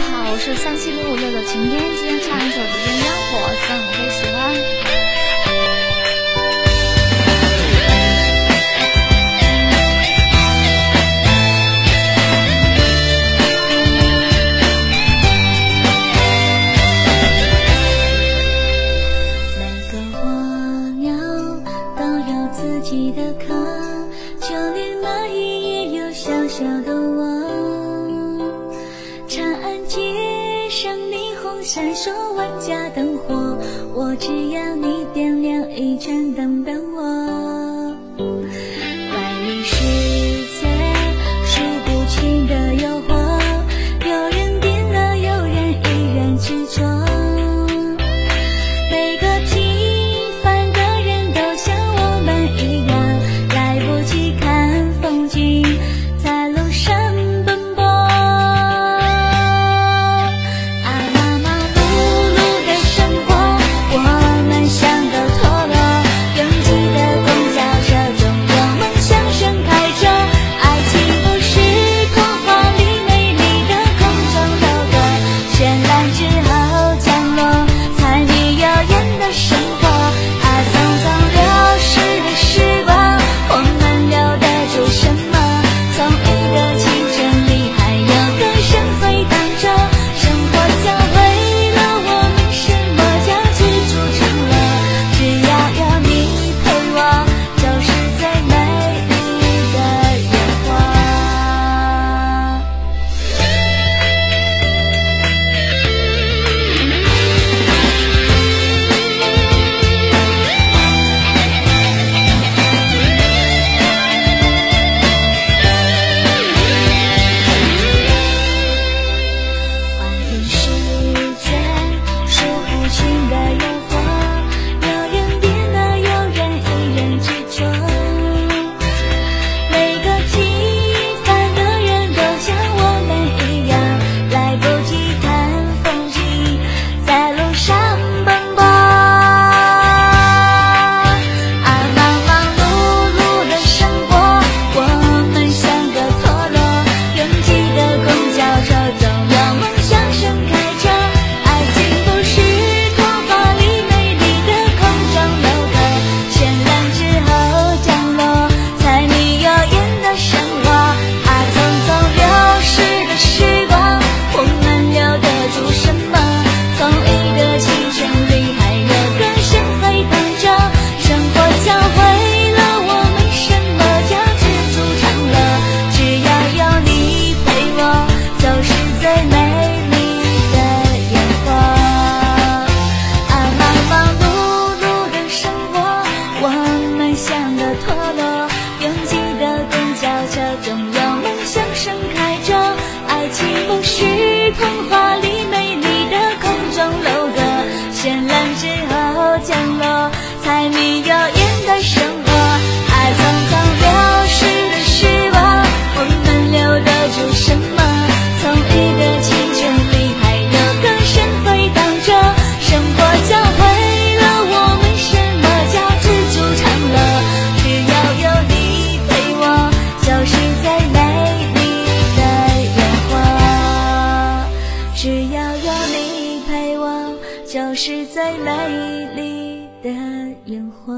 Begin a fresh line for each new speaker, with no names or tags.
好，我是三七六五六的晴天，今天唱一首《人间烟火》，希望你会喜欢。
每个火苗都有自己的口。闪烁万家灯火我只要你点亮一盏灯降落，柴米油盐的生活，爱匆匆流逝的时光，我们留得住什么？从一个清晨，里还有歌声回荡着。生活教会了我们什么叫知足常乐。只要有你陪我，就是最美丽的烟火。只要有你陪我，就是最美丽。的烟火